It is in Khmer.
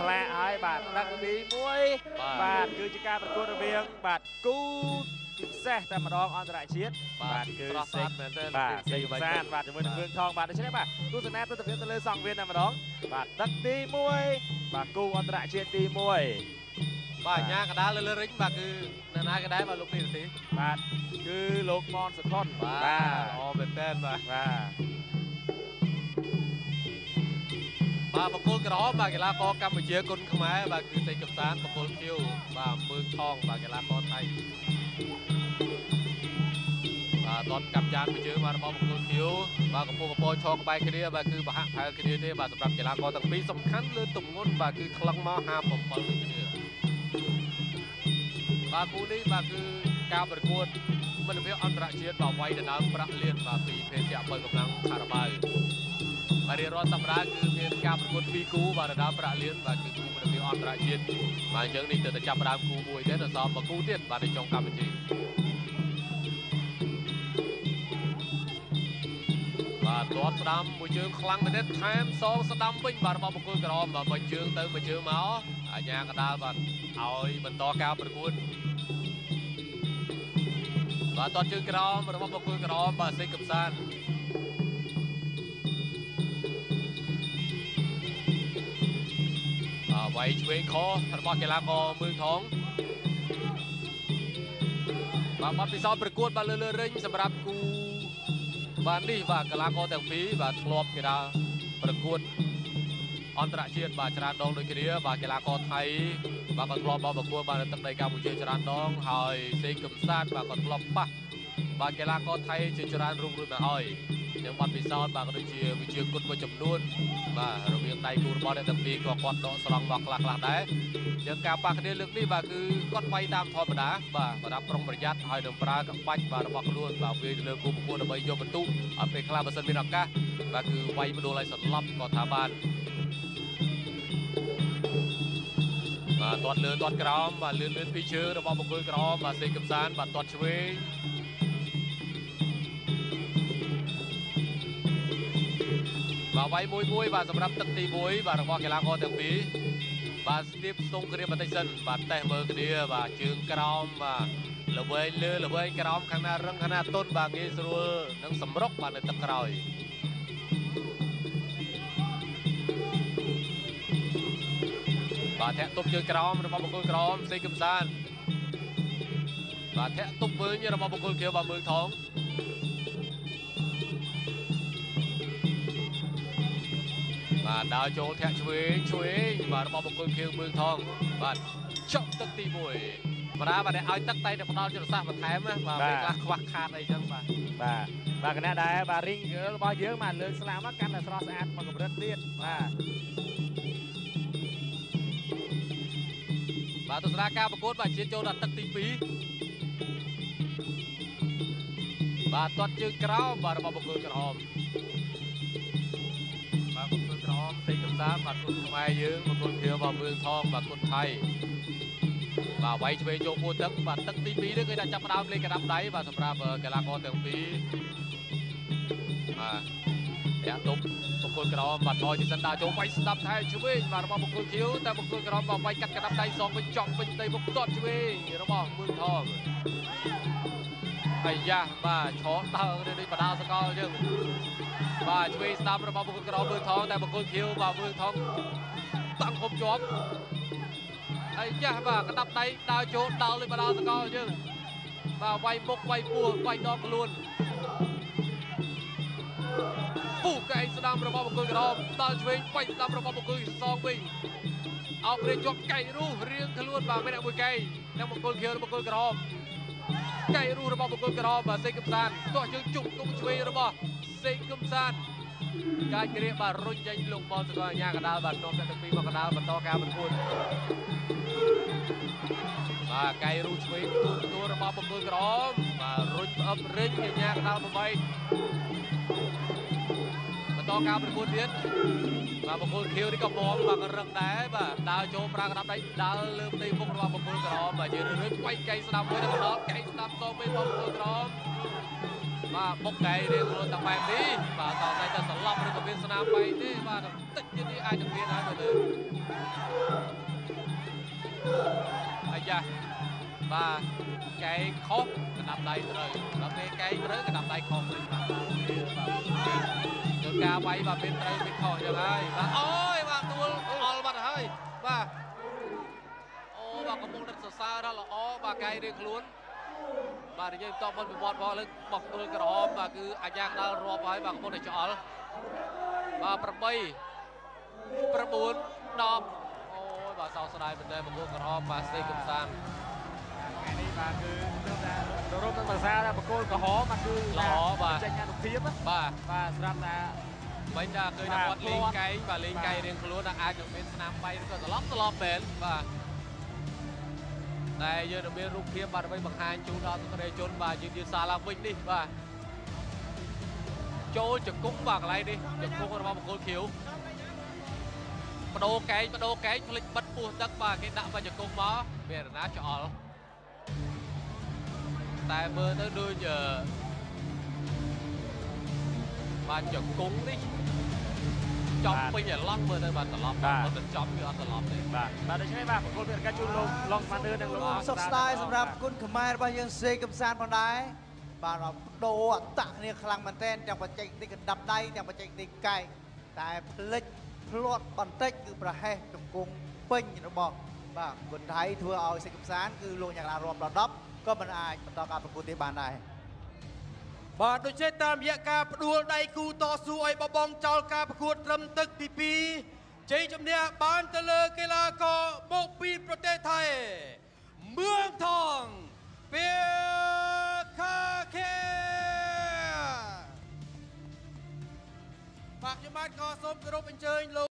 ផ្លាកហើយបាទដឹកទី1បាទគឺជាការប្រកួតរវាងបាទគូពិសេសតែម្ដងអន្តរជាតិបាទគឺស្រស់ស្អាតមែនទែនបាទសេកសានបាទជាមួយនឹងមឿងថងបាទដូច្នេះបាទទស្សនាទស្សនវិជ្ជាទៅលើសង្វៀនតែម្ដងបាទដឹកទី1បាទគូអន្តរជាតិទី1បាទអញ្ញាកដាលលើលើរិញបាទគឺនៅណាក៏ដែរបាទលោកនេះទេបាទគឺលោកមនសុខុនបាទល្អមែនទែនបាទបាទ បាទបកគលក្រហមបាទកីឡាករកម្ពុជាគុណខ្មែរបាទគឺសេចកំសាន្តបកគលខៀវបាទមើងថងបាទកីឡាករថៃបាទតនកម្មចានមួយជើងបាទរបស់បកគលខៀវបាទកំពុងកំពងឈរក្បែរគ្នាបាទគឺបហៈផែលគ្នាទេបាទសម្រាប់កីឡាករទាំងពីរសំខាន់លើទម្ងន់បាទគឺថ្លឹងមក57ដូចគ្នាបាទគូនេះបាទគឺការប្រកួតមិត្តភាពអន្តរជាតិបាទវាយដណ្ដើមប្រាក់លានបាទពីភេទជ្ជៈបើកម្លាំងខារ៉ាបាវ បាទរៀបរាប់សម្រាប់គឺមានការប្រកួត2គូបាទរដាប់ប្រាក់លៀនបាទគឺគូប្រតិអន្តរជាតិបាទអញ្ចឹងនេះទៅតែចាប់ផ្ដើមគូមួយទេដល់សល់មួយគូទៀតបាទនៅចុងកម្មវិធីបាទទាត់ស្ដាំមួយជើងខ្លាំងមែនទេថែមសងស្ដាំវិញបាទរបស់បង្គោលក្រមបាទមួយជើងទៅមួយជើងមកអាញាកដាលបាទឲ្យបន្តការប្រកួតបាទទាត់ជើងក្រមរបស់បង្គោលក្រមបាទសេកកំសាន្ត វាយឆ្វេងខរបស់កីឡាករមឿងថងបាទបាត់ពិសោធន៍ប្រកួតបាទលើលើរិញសម្រាប់គូបាទនេះបាទកីឡាករទាំងពីរបាទធ្លាប់គេថាប្រកួតអន្តរជាតិបាទច្រើនដងដូចគ្នាបាទកីឡាករថៃបាទក៏ធ្លាប់មកប្រកួតបាទនៅទឹកដីកម្ពុជាច្រើនដងហើយសេកកំសាន្តបាទក៏ធ្លាប់ប៉ះបាទកីឡាករថៃជាច្រើនរូបរួចមកហើយ ទាំងបាត់ពិសោធន៍បាទក៏ដូចជាវិជាគុណមួយចំនួនបាទរវាងដៃគូរបស់អ្នកទាំងពីរក៏គាត់ដកស្រង់មកខ្លះខ្លះដែរយើងការប៉ះគ្នាលើកនេះបាទគឺគាត់វាយតាមធម្មតាបាទប្រដាប់ប្រុងប្រយ័ត្នហើយនឹងប្រើកបាច់បាទរបស់ខ្លួនបាទវាយទៅលើគូប្រកួតដើម្បីយកបន្ទុកឲ្យពេលខ្លះបើសិនមានឱកាសបាទគឺវាយបដូរឲ្យសន្លប់ក៏ថាបានបាទទាត់លើទាត់ក្រោមបាទលឿនលឿនពីរជើងរបស់បង្គោលក្រោមបាទសេកកំសាន្តបាទទាត់ឆ្វេង វាយមួយមួយបាទសម្រាប់ទឹកទី1បាទរបស់កីឡាករទាំងពីរបាទស្ទាបស្ទងគ្នាបន្តិចសិនបាទតេះមើលគ្នាបាទជើងក្រោមបាទល្វែងលើល្វែងក្រោមខាងណារឹងខាងណាទន់បាទងាយស្រួលនឹងសម្រុកបាទនៅទឹកក្រោយបាទធាក់ទប់ជើងក្រោមរបស់បង្គោលក្រោមសេកកំសាន្តបាទធាក់ទប់វិញរបស់បង្គោលខៀវបាទមើងថង បាទដើរចូលធាក់ឆ្វេងឆ្វេងបាទរបស់បង្គោលខៀវមើងថងបាទចប់ទឹកទី1បារាបាទឲ្យទឹកតែតែផ្ដល់យុទ្ធសាស្ត្របន្ថែមណាបាទពេលខ្លះខ្វះខាតអីចឹងបាទបាទបាទគណៈដែរបាទរីងរបស់យើងបាទលើកស្លាមមកកាន់តែស្រស់ស្អាតមកកម្រិតទៀតបាទបាទទស្សនាការប្រកួតបាទជាតិចូលដល់ទឹកទី2បាទទាត់ជើងក្រោមបាទរបស់បង្គោលក្រហម សេកកំសាន្តបាទគុណខ្មែរយើងបង្គោលខៀវបាទមើងថងបាទគុណថៃបាទវាយឆ្វេងចូលពួរទឹកបាទទឹកទី2នេះគឺថាចាប់ផ្ដើមលេងកណ្ដាប់ដៃបាទសម្រាប់កីឡាករទាំងពីរបាទតាក់ទប់បង្គោលក្រមបាទថយទីសិនដើរចូលវាយស្ដាប់ថែឆ្វេងបាទរបស់បង្គោលខៀវតែបង្គោលក្រមបាទវាយកាត់កណ្ដាប់ដៃសងវិញចង់វិញទៅមុខទាត់ឆ្វេងរបស់មឿងថងអាយ៉ាបាទឆោតដើរនេះបដាសកលយើង បាទឆ្វេងស្ដាប់របស់បង្គោលក្រមមឿងថងតែបង្គោលខៀវបាទមឿងថងតាំងហុំជាប់អាយ៉ាបាទកដាប់ដៃដើរចូលដល់លើបដាសកលយើងបាទវាយមុខវាយពោះវាយដងខ្លួនពូកែងស្ដាំរបស់បង្គោលក្រមដល់ឆ្វេងវាយស្ដាំរបស់បង្គោលសងវិញអោបគ្នាជាប់កែងរុះរៀងខ្លួនបាទមានអ្នកមួយកែងនិងបង្គោលខៀវនិងបង្គោលក្រម កែងរុះរបស់បង្គោលក្រមបាទសេកកំសាន្តទាស់ជើងជុកគុំឆ្វេងរបស់សេកកំសាន្តកាយគ្រាបាទរុញចេញលោកបលសកលអាញាកដាលបាទនាំអ្នកទាំងពីរមកកដាលបន្តការប្រកួតបាទកៃរូឆ្វេងទូទូរបស់បង្គោលក្រមបាទរុញផ្អឹបរិញកញ្ញាកដាល8បន្ត ការប្រកួតទៀតបាទបង្គោលខៀវនេះក៏មកបាទក៏រឹងដែរបាទដើរចូលប្រើក្តាប់ដៃដើរលើផ្ទៃមុខរបស់បង្គោលក្រមបាទយើងរឿយៗវាយកែងស្ដាប់មួយទៅម្ដងកែងស្ដាប់តទៅបង្គោលក្រមបាទបុកកែរៀងខ្លួនតែបែបនេះបាទតោះតែសន្លប់ឬក៏មានស្នាមបែកទេបាទតិចទៀតនេះអាចនឹងមានហើយមើលទៅអាយ៉ា បាទកែងខុសកណ្ដាប់ដៃត្រូវដល់ពេលកែងត្រូវកណ្ដាប់ដៃខុសវិញបាទចូលការវាយបាទពេលត្រូវពេលខុសយ៉ាងហើយបាទអូយបាទទួលអល់បាត់ហើយបាទអូបាទកំពុងដិតសរសើរដល់ល្អបាទកែងរៀងខ្លួនបាទនិយាយតបមុនពីវត្តផងលើបោះទល់ក្រហមបាទគឺអាយ៉ាកដាល់រាប់ហើយបាទកំពុងតែច្អល់បាទ8 9 10អូយបាទសោកស្ដាយមែនទែនបង្គោលក្រហមបាទស្ទេកំសាន្តថ្ងៃនេះ បាទគឺខ្ញុំថាទៅរំនឹងភាសាថាបកគោលក្រហមបាទគឺល្អបាទចេញអនុភាពណាបាទបាទសម្រាប់ថាមិញថាឃើញថាគាត់លេងកែងបាទលេងកែងរៀងខ្លួនថាអាចនឹងមានស្នាមបៃឬក៏ត្រឡប់ត្រឡប់មែនបាទតែយើងនឹងមានរូបភាពបាទដើម្បីបង្ហាញជូនដល់ទស្សនិកជនបាទយើងយឺតសារឡើងវិញនេះបាទចូលជង្គង់បាទកន្លែងនេះជង្គង់របស់បង្គោលខៀវបដូរកែងបដូរកែងផ្លិចបិទពោះទឹកបាទគេដាក់បាទជង្គង់មកមានរណាច្អល់ តែមើលទៅដូចអឺបាទជង្គង់នេះចំពេញឲ្យឡង់មើលទៅបាទត្រឡប់មកទៅចំវាអត់ត្រឡប់ទេបាទបាទដូច្នេះបាទបកគោលមានការជួនលោកឡុងម៉ានឺនិងលោកសុខស្ដាយសម្រាប់គុណខ្មែររបស់យើងសេកំសាន្តផងដែរបាទបដូរអត្តៈគ្នាខ្លាំងមែនទែនទាំងបច្ចេកទេសកណ្ដាប់ដៃទាំងបច្ចេកទេសកែងតែផ្លិចភ្លាត់បន្តិចគឺប្រហែសជង្គង់ពេញរបស់បាទគុណថៃធ្វើឲ្យសេកំសាន្តគឺលោកយ៉ាងណារាប់ដល់10 ក៏មិនអាចបន្តការប្រកួតទេបានដែរបាទដូច្នេះតាមរយៈការផ្ដួលដៃគូតស៊ូឲ្យបបងចោលការប្រកួតត្រឹមទឹកទី2ជ័យជំនះបានទៅលើកីឡាករមកពីប្រទេសថៃមឿងថងពីខាខេបាទខ្ញុំបាទក៏សូមគោរពអញ្ជើញលោក